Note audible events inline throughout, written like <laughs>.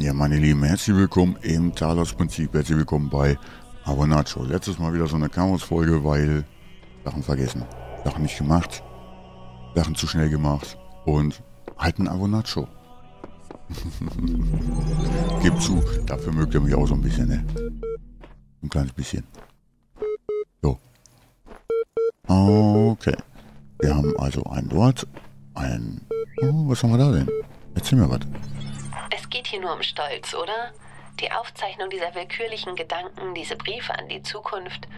Ja, meine Lieben, herzlich willkommen im Talos Prinzip. Herzlich willkommen bei Abonacho. Letztes Mal wieder so eine Chaos-Folge, weil Sachen vergessen. Sachen nicht gemacht. Sachen zu schnell gemacht. Und halt ein Abonacho. <laughs> Gib zu, dafür mögt ihr mich auch so ein bisschen, ne? Ein kleines bisschen. So. Okay. Wir haben also einen dort. Ein... Oh, was haben wir da denn? Erzähl mir was. Es geht hier nur um Stolz, oder? Die Aufzeichnung dieser willkürlichen Gedanken, diese Briefe an die Zukunft.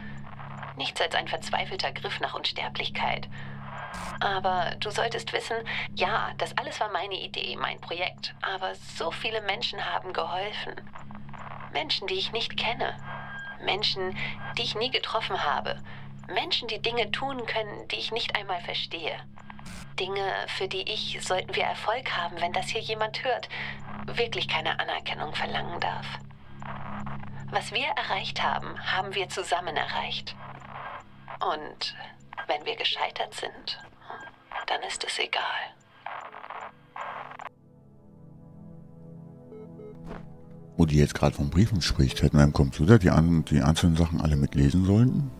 Nichts als ein verzweifelter Griff nach Unsterblichkeit. Aber du solltest wissen, ja, das alles war meine Idee, mein Projekt. Aber so viele Menschen haben geholfen. Menschen, die ich nicht kenne. Menschen, die ich nie getroffen habe. Menschen, die Dinge tun können, die ich nicht einmal verstehe. Dinge, für die ich, sollten wir Erfolg haben, wenn das hier jemand hört, wirklich keine Anerkennung verlangen darf. Was wir erreicht haben, haben wir zusammen erreicht. Und wenn wir gescheitert sind, dann ist es egal. Wo die jetzt gerade von Briefen spricht, hätten wir im Computer die, an, die einzelnen Sachen alle mitlesen sollen?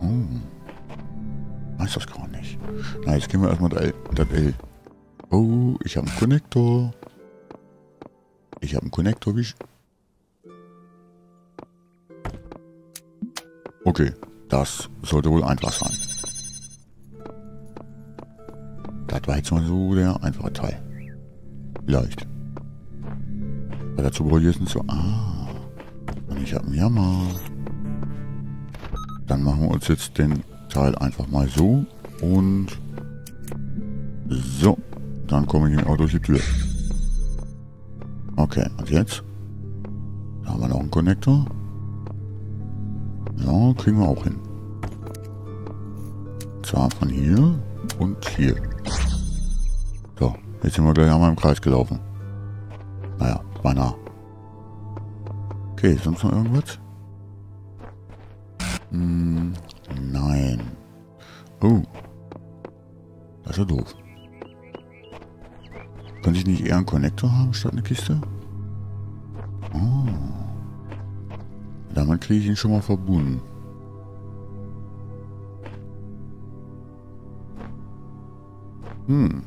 Oh. Weiß das gar nicht. Na, jetzt gehen wir erstmal. Das L. Oh, ich habe einen Konnektor. Ich habe einen Konnektor, wie... Okay, das sollte wohl einfach sein. Das war jetzt mal so der einfache Teil. Vielleicht. Weil dazu brauche ich jetzt nicht so... Ah. Und ich habe einen Jammer. Dann machen wir uns jetzt den Teil einfach mal so. Und... So. Dann komme ich auch durch die Tür. Okay, und jetzt? Da haben wir noch einen Konnektor. Ja, kriegen wir auch hin. Zwar von hier und hier. So, jetzt sind wir gleich einmal im Kreis gelaufen. Naja, beinahe. Okay, sonst noch irgendwas? Hm, nein. Oh. Das ist ja doof. Könnte ich nicht eher einen Konnektor haben statt eine Kiste? Kriege ich ihn schon mal verbunden. Hm.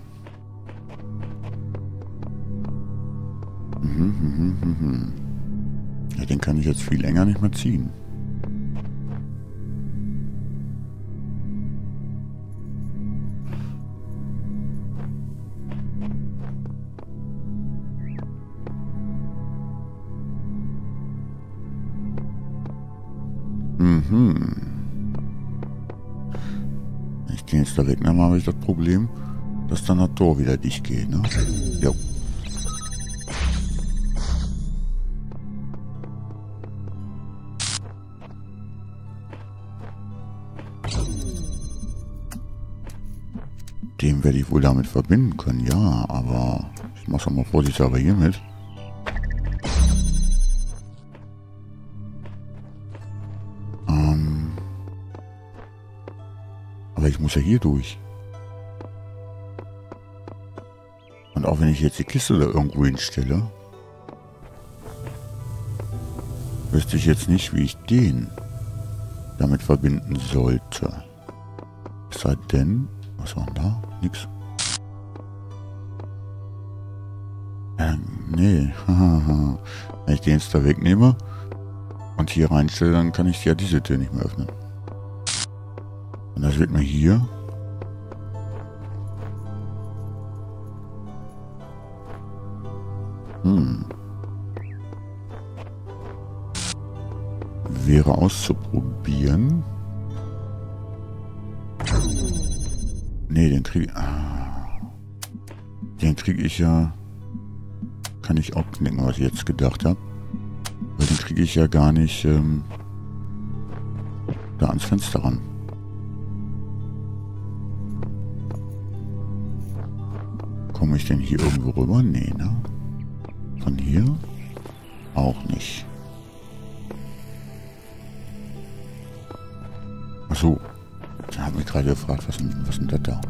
Mhm, mhm, mhm, mhm. Ja, den kann ich jetzt viel länger nicht mehr ziehen. Den jetzt da wegnehme, habe ich das Problem, dass dann das Tor wieder dicht geht, ne? Jo. Den werde ich wohl damit verbinden können, ja, aber ich mache es mal vorsichtshalber hiermit. Ähm, muss ja hier durch. Und auch wenn ich jetzt die Kiste da irgendwo hinstelle, wüsste ich jetzt nicht, wie ich den damit verbinden sollte. Es sei denn, was war denn da? Nix. Äh, nee. <laughs> Wenn ich den jetzt da wegnehme und hier reinstelle, dann kann ich ja diese Tür nicht mehr öffnen. Und das wird mir hier Hm. Wäre auszuprobieren. Nee, den kriege ah, Den kriege ich ja... Kann ich auch knicken, was ich jetzt gedacht habe. Weil den kriege ich ja gar nicht ähm, da ans Fenster ran. Komme ich denn hier irgendwo rüber? Nee, ne? Von hier? Auch nicht. Achso. Ich habe mich gerade gefragt, was, was ist das da?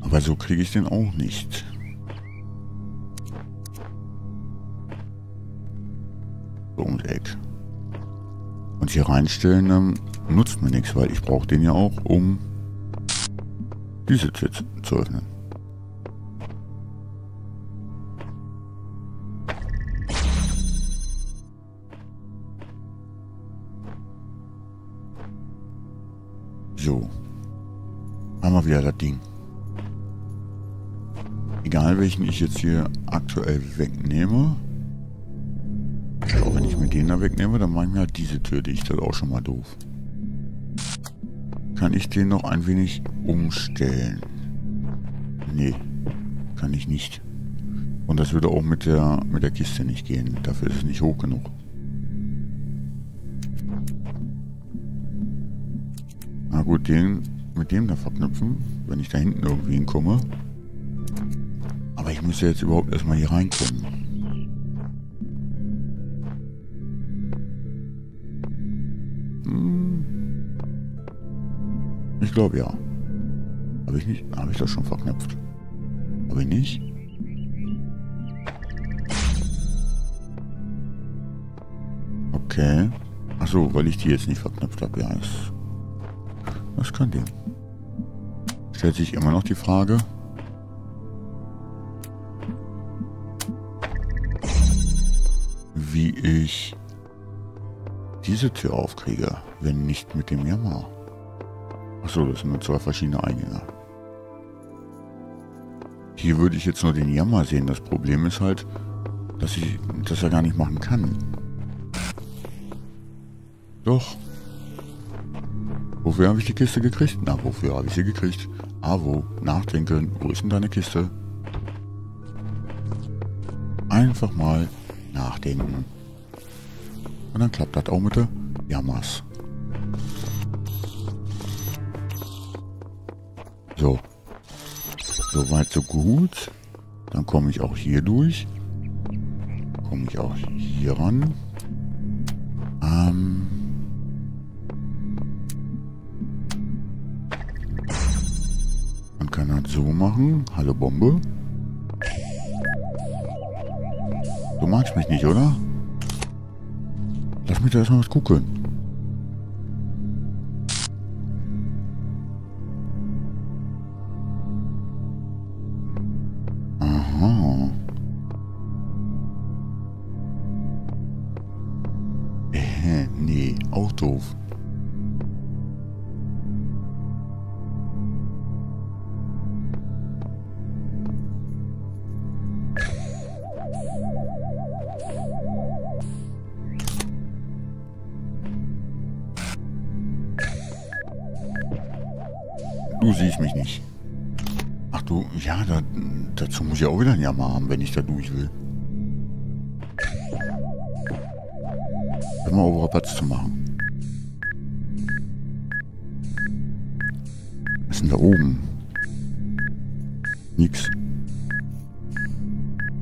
Aber so kriege ich den auch nicht. So ums Eck. Und hier reinstellen ähm, nutzt mir nichts, weil ich brauche den ja auch, um diese Tür zu öffnen. So. Haben wir wieder das Ding. Egal welchen ich jetzt hier aktuell wegnehme. Auch wenn ich mir den da wegnehme, dann mache ich mir halt diese Tür dicht. Das ist auch schon mal doof. Kann ich den noch ein wenig umstellen? Nee, kann ich nicht. Und das würde auch mit der, mit der Kiste nicht gehen. Dafür ist es nicht hoch genug. Na gut, den mit dem da verknüpfen, wenn ich da hinten irgendwie hinkomme. Aber ich muss ja jetzt überhaupt erstmal hier reinkommen. Glaube ja. Habe ich nicht? Habe ich das schon verknüpft? Habe ich nicht? Okay. Achso, weil ich die jetzt nicht verknüpft habe. Ja, ist das kann der. Stellt sich immer noch die Frage. Wie ich diese Tür aufkriege, wenn nicht mit dem Jammer. Achso, das sind nur zwei verschiedene Eingänge. Hier würde ich jetzt nur den Jammer sehen. Das Problem ist halt, dass ich das ja gar nicht machen kann. Doch. Wofür habe ich die Kiste gekriegt? Na, wofür habe ich sie gekriegt? Ah, wo? Nachdenken. Wo ist denn deine Kiste? Einfach mal nachdenken. Und dann klappt das auch mit der Jammers. So. Soweit, so gut. Dann komme ich auch hier durch. Komme ich auch hier ran. Ähm... kann das so machen. Hallo Bombe. Du magst mich nicht, oder? Lass mich da erstmal was gucken. Äh, nee, auch doof. Du siehst mich nicht. Ach du, ja, da, dazu muss ich auch wieder ein Jammer haben, wenn ich da durch will. Immer over Platz zu machen. Was ist denn da oben? Nix.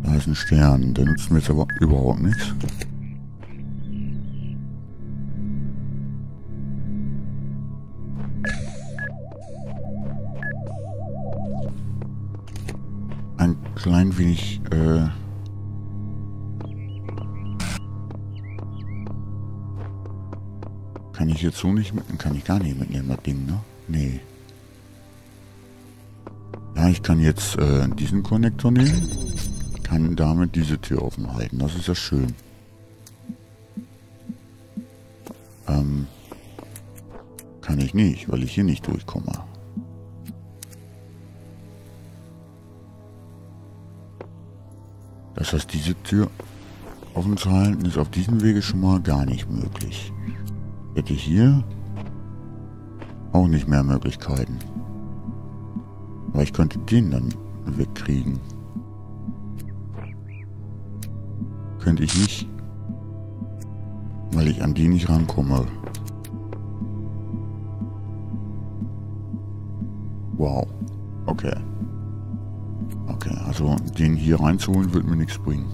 Da ist ein Stern. Der nutzt mir jetzt aber überhaupt nichts. klein wenig äh, ich jetzt so nicht mitnehmen, kann ich gar nicht mitnehmen, das Ding, ne? Nee. Ja, ich kann jetzt äh, diesen Konnektor nehmen, kann damit diese Tür offen halten, das ist ja schön. Ähm, kann ich nicht, weil ich hier nicht durchkomme. Das heißt, diese Tür offen zu halten ist auf diesem Wege schon mal gar nicht möglich. Hätte ich hier auch nicht mehr Möglichkeiten. Aber ich könnte den dann wegkriegen. Könnte ich nicht, weil ich an die nicht rankomme. Wow. Okay. Okay, also den hier reinzuholen wird mir nichts bringen.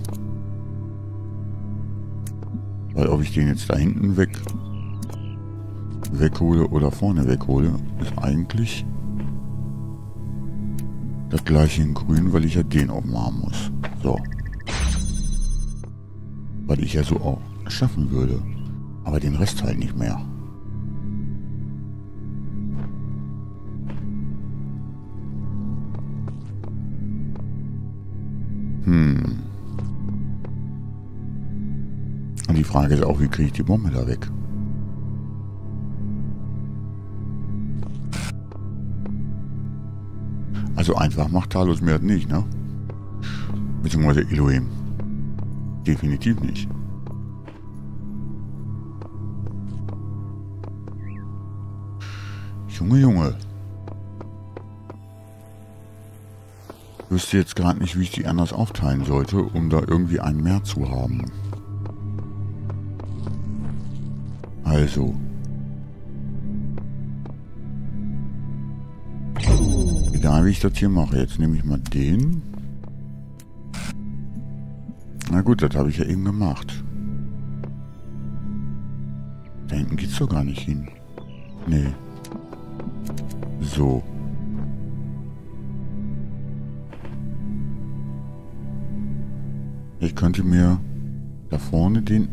Weil ob ich den jetzt da hinten weg weghole oder vorne weghole, ist eigentlich Das gleiche in grün, weil ich ja den aufmachen muss. So. Weil ich ja so auch schaffen würde. Aber den Rest halt nicht mehr. Hm. Und die Frage ist auch, wie kriege ich die Bombe da weg? Also einfach macht Talos mir das nicht, ne? Beziehungsweise Elohim. Definitiv nicht. Junge, Junge. Ich wüsste jetzt gerade nicht, wie ich die anders aufteilen sollte, um da irgendwie einen mehr zu haben. Also. Egal wie ich das hier mache. Jetzt nehme ich mal den. Na gut, das habe ich ja eben gemacht. Da hinten geht's doch gar nicht hin. Nee. So. Ich könnte mir da vorne den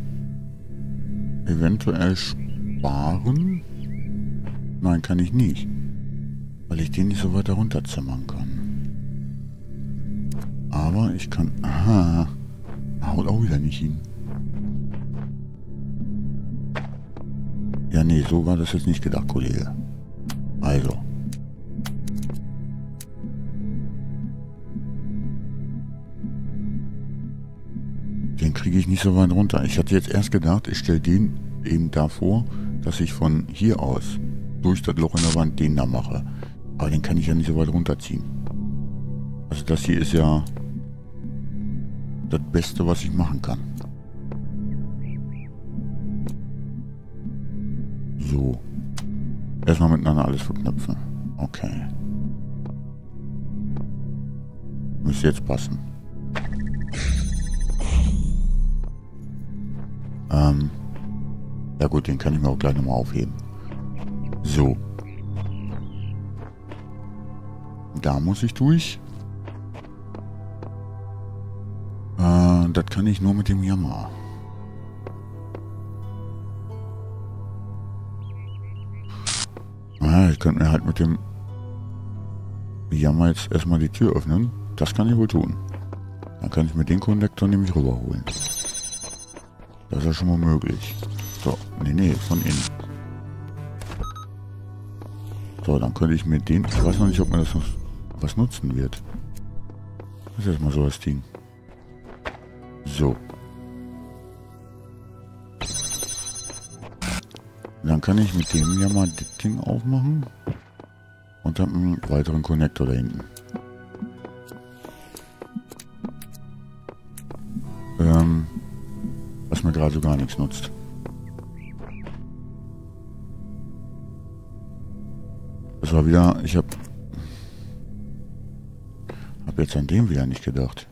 eventuell sparen. Nein, kann ich nicht. Weil ich den nicht so weit runterzimmern kann. Aber ich kann... Aha. Haut auch wieder nicht hin. Ja, nee, so war das jetzt nicht gedacht, Kollege. Also. Den kriege ich nicht so weit runter. Ich hatte jetzt erst gedacht, ich stelle den eben davor, dass ich von hier aus durch das Loch in der Wand den da mache. Aber den kann ich ja nicht so weit runterziehen. Also das hier ist ja das Beste, was ich machen kann. So. Erstmal miteinander alles verknüpfen. Okay. Müsste jetzt passen. Ähm. Ja gut, den kann ich mir auch gleich nochmal aufheben. So. Da muss ich durch. Äh, das kann ich nur mit dem Jammer. Ah, ich könnte mir halt mit dem Jammer jetzt erstmal die Tür öffnen. Das kann ich wohl tun. Dann kann ich mit dem Konnektor nämlich rüberholen. Das ist ja schon mal möglich. So, nee, nee, von innen. So, dann könnte ich mir den... Ich weiß noch nicht, ob man das noch was nutzen wird. Das ist erstmal so das Ding. So. Dann kann ich mit dem ja mal das Ding aufmachen. Und dann einen weiteren Konnektor da hinten. Ähm, was mir gerade so gar nichts nutzt. Das war wieder, ich habe hab jetzt an dem wieder nicht gedacht.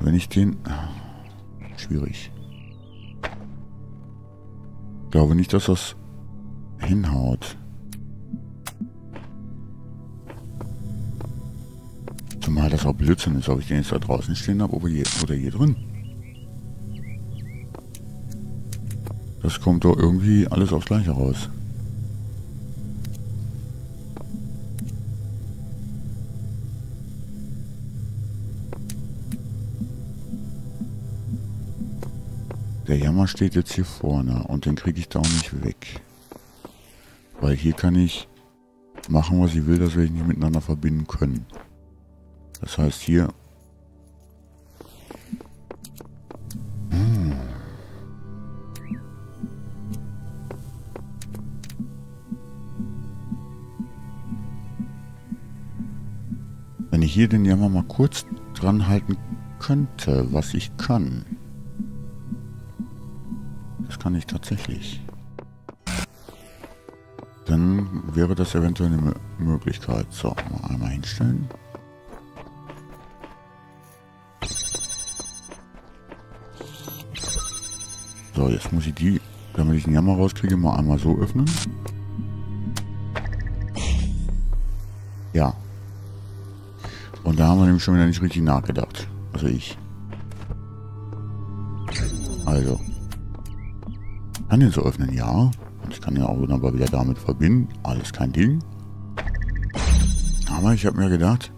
Wenn ich den... Schwierig. Ich glaube nicht, dass das hinhaut. Zumal das auch Blödsinn ist, ob ich den jetzt da draußen stehen habe oder hier, oder hier drin. Das kommt doch irgendwie alles aufs Gleiche raus. Der Jammer steht jetzt hier vorne und den kriege ich da auch nicht weg. Weil hier kann ich machen, was ich will, dass wir nicht miteinander verbinden können. Das heißt hier... hier den Jammer mal kurz dran halten könnte, was ich kann kann ich tatsächlich. Dann wäre das eventuell eine Möglichkeit. So, mal einmal hinstellen. So, jetzt muss ich die Damit ich den Jammer rauskriege, mal einmal so öffnen. Ja. Und da haben wir nämlich schon wieder nicht richtig nachgedacht. Also ich. Also. Kann den so öffnen, ja. Und ich kann ja auch wunderbar wieder damit verbinden. Alles kein Ding. Aber ich habe mir gedacht,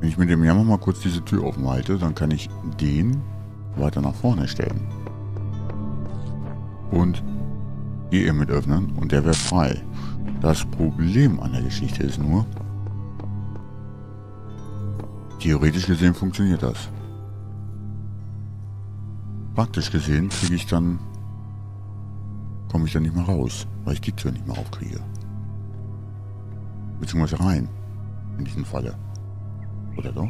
wenn ich mit dem Jammer mal kurz diese Tür offen halte, dann kann ich den weiter nach vorne stellen. Und hier mit öffnen und der wäre frei. Das Problem an der Geschichte ist nur, theoretisch gesehen funktioniert das. Praktisch gesehen kriege ich dann, komme ich dann nicht mehr raus, weil ich die Tür nicht mehr aufkriege. Beziehungsweise rein, in diesem Falle. Oder doch?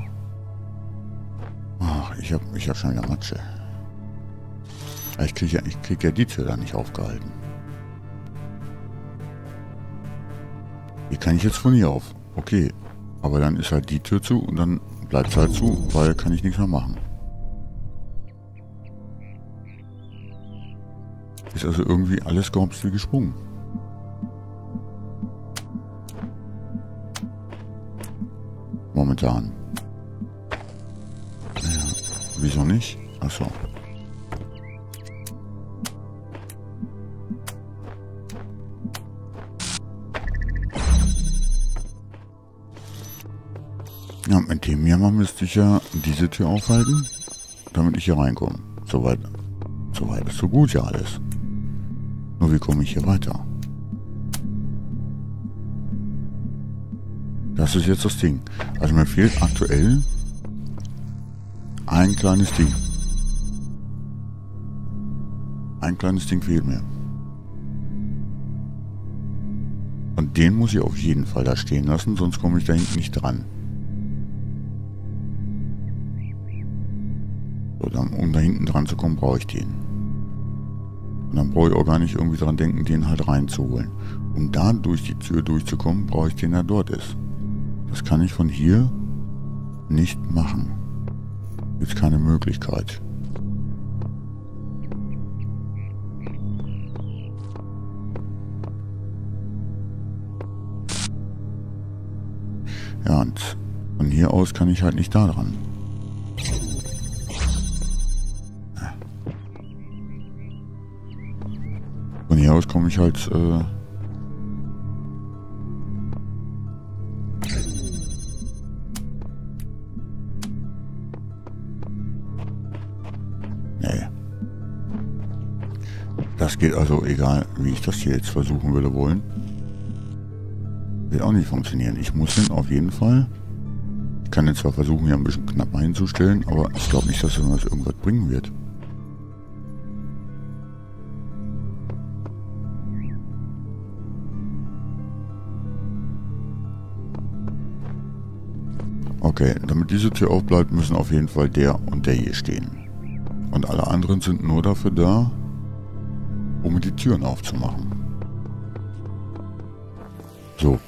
Ach, ich habe ich hab schon wieder Matsche. Ich kriege ja, krieg ja die Tür da nicht aufgehalten. Wie kann ich jetzt von hier auf? Okay. Aber dann ist halt die Tür zu und dann bleibt es halt zu, weil kann ich nichts mehr machen. Ist also irgendwie alles gehopst wie gesprungen. Momentan. Wieso nicht? Achso. Ja, mit dem Jammer müsste ich ja diese Tür aufhalten, damit ich hier reinkomme. Soweit, soweit ist so gut ja alles. Nur wie komme ich hier weiter? Das ist jetzt das Ding. Also mir fehlt aktuell ein kleines Ding. Ein kleines Ding fehlt mir. Und den muss ich auf jeden Fall da stehen lassen, sonst komme ich da hinten nicht dran. Um da hinten dran zu kommen, brauche ich den. Und dann brauche ich auch gar nicht irgendwie dran denken, den halt reinzuholen. Um da durch die Tür durchzukommen, brauche ich den, der dort ist. Das kann ich von hier nicht machen. Gibt keine Möglichkeit. Ja, und von hier aus kann ich halt nicht da dran. Von hier aus komme ich halt äh, Das geht also, egal wie ich das hier jetzt versuchen würde wollen. Wird auch nicht funktionieren. Ich muss ihn auf jeden Fall... Ich kann jetzt zwar versuchen, hier ein bisschen knapp einzustellen, aber ich glaube nicht, dass das irgendwas bringen wird. Okay, damit diese Tür aufbleibt, müssen auf jeden Fall der und der hier stehen. Und alle anderen sind nur dafür da, um die Türen aufzumachen. So.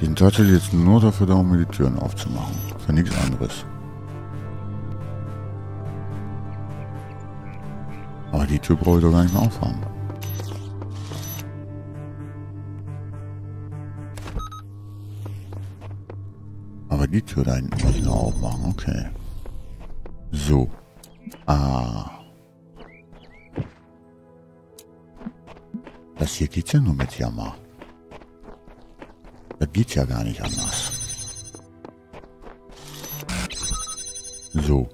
Die sind tatsächlich jetzt nur dafür da, um die Türen aufzumachen. Für nichts anderes. Aber die Tür brauche ich doch gar nicht mehr aufhaben. Aber die Tür da hinten muss ich noch aufmachen, okay. So. Ah. Das hier geht's ja nur mit Jammer. Das geht ja gar nicht anders. So.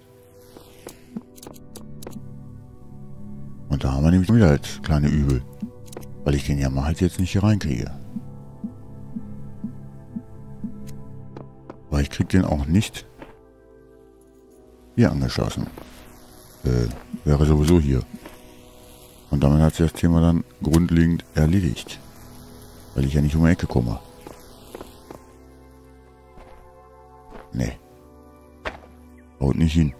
Und da haben wir nämlich wieder das kleine Übel. Weil ich den Jammer halt jetzt nicht hier reinkriege. Krieg den auch nicht hier angeschlossen äh, wäre sowieso hier. Und damit hat sich das Thema dann grundlegend erledigt. Weil ich ja nicht um die Ecke komme. Nee. Haut nicht hin.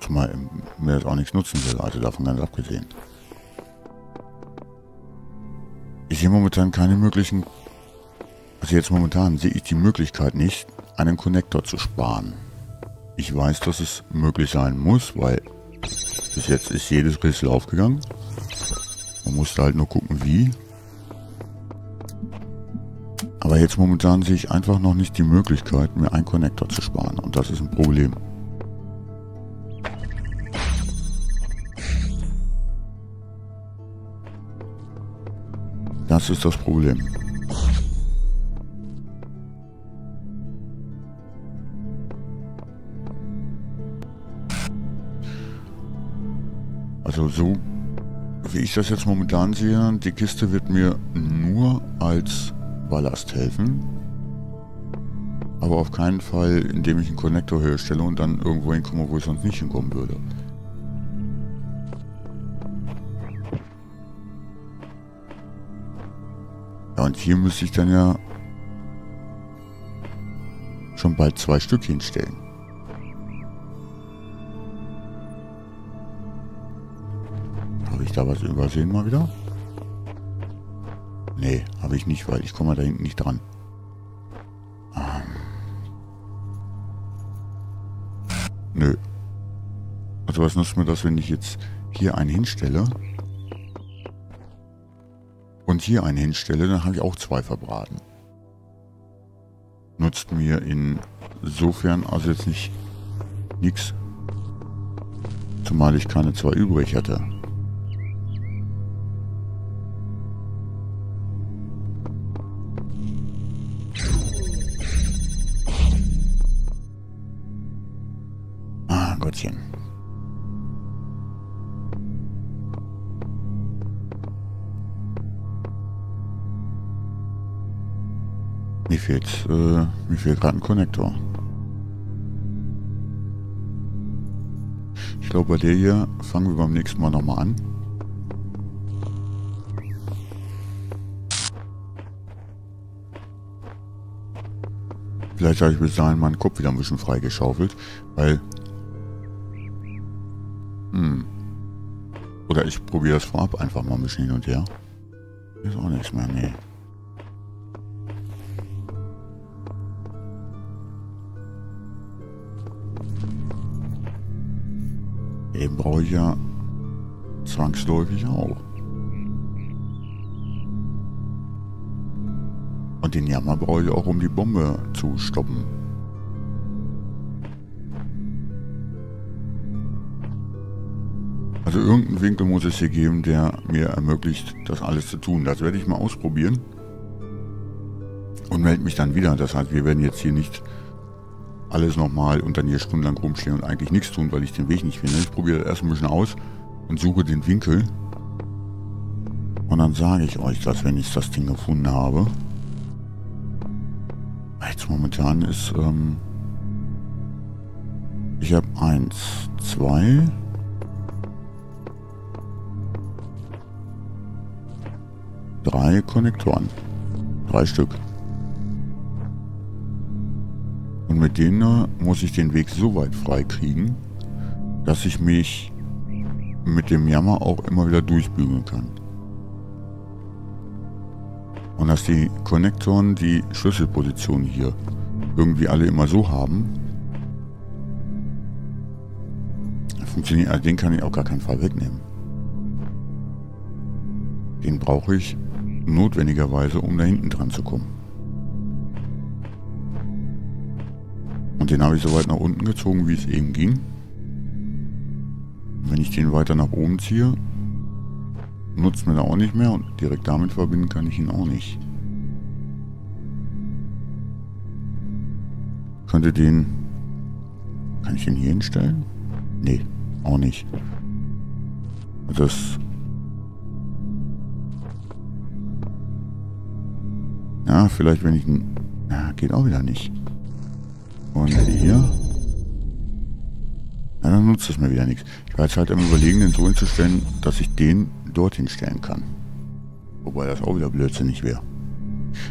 Zumal mir das auch nichts nutzen will, also davon ganz abgesehen. Ich sehe momentan keine möglichen... Also jetzt momentan sehe ich die Möglichkeit nicht, einen Konnektor zu sparen. Ich weiß, dass es möglich sein muss, weil bis jetzt ist jedes Rätsel aufgegangen. Man musste halt nur gucken, wie. Aber jetzt momentan sehe ich einfach noch nicht die Möglichkeit, mir einen Konnektor zu sparen. Und das ist ein Problem. Das ist das Problem. Also so, wie ich das jetzt momentan sehe, die Kiste wird mir nur als Ballast helfen. Aber auf keinen Fall, indem ich einen Konnektor herstelle und dann irgendwo hinkomme, wo ich sonst nicht hinkommen würde. Ja, und hier müsste ich dann ja schon bald zwei Stück hinstellen. Da was übersehen mal wieder? Nee, habe ich nicht, weil ich komme da hinten nicht dran. Ähm. Nö. Also was nutzt mir das, wenn ich jetzt hier einen hinstelle und hier einen hinstelle, dann habe ich auch zwei verbraten. Nutzt mir insofern also jetzt nicht nichts. Zumal ich keine zwei übrig hatte. Fehlt, äh, mir fehlt gerade ein Konnektor. Ich glaube, bei der hier fangen wir beim nächsten Mal nochmal an. Vielleicht habe ich bis dahin meinen Kopf wieder ein bisschen freigeschaufelt, weil hm. Oder ich probiere das vorab einfach mal ein bisschen hin und her. Ist auch nichts mehr, nee. Eben brauche ich ja zwangsläufig auch. Und den Jammer brauche ich auch, um die Bombe zu stoppen. Also irgendeinen Winkel muss es hier geben, der mir ermöglicht, das alles zu tun. Das werde ich mal ausprobieren. Und melde mich dann wieder. Das heißt, wir werden jetzt hier nicht alles nochmal und dann hier stundenlang rumstehen und eigentlich nichts tun, weil ich den Weg nicht finde. Ich probiere erst ein bisschen aus und suche den Winkel. Und dann sage ich euch das, wenn ich das Ding gefunden habe. Jetzt momentan ist, ähm, ich habe eins, zwei, drei Konnektoren. Drei Stück. Und mit denen muss ich den Weg so weit freikriegen, dass ich mich mit dem Jammer auch immer wieder durchbügeln kann. Und dass die Konnektoren die Schlüsselposition hier irgendwie alle immer so haben, funktioniert, also den kann ich auch gar keinen Fall wegnehmen. Den brauche ich notwendigerweise, um da hinten dran zu kommen. Und den habe ich so weit nach unten gezogen, wie es eben ging. Wenn ich den weiter nach oben ziehe, nutzt mir da auch nicht mehr und direkt damit verbinden kann ich ihn auch nicht. Könnte den... Kann ich den hier hinstellen? Nee, auch nicht. Das Ja, vielleicht wenn ich... Ja, geht auch wieder nicht. Und hier... Ja, dann nutzt es mir wieder nichts. Ich war jetzt halt am überlegen, den so hinzustellen, dass ich den dorthin stellen kann. Wobei das auch wieder blödsinnig wäre.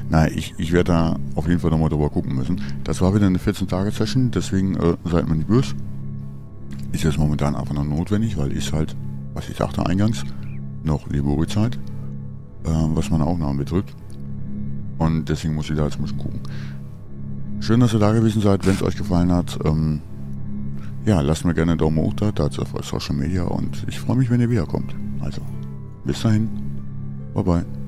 Naja, ich, ich werde da auf jeden Fall nochmal drüber gucken müssen. Das war wieder eine 14-Tage-Session, deswegen äh, seid mir nicht böse. Ist jetzt momentan einfach noch notwendig, weil ist halt, was ich sagte eingangs, noch Libori-Zeit, äh, was meine Aufnahmen betrifft. Und deswegen muss ich da jetzt bisschen gucken. Schön, dass ihr da gewesen seid. Wenn es euch gefallen hat, ähm, ja, lasst mir gerne einen Daumen hoch da, dazu auf Social Media und ich freue mich, wenn ihr wiederkommt. Also, bis dahin. Bye bye.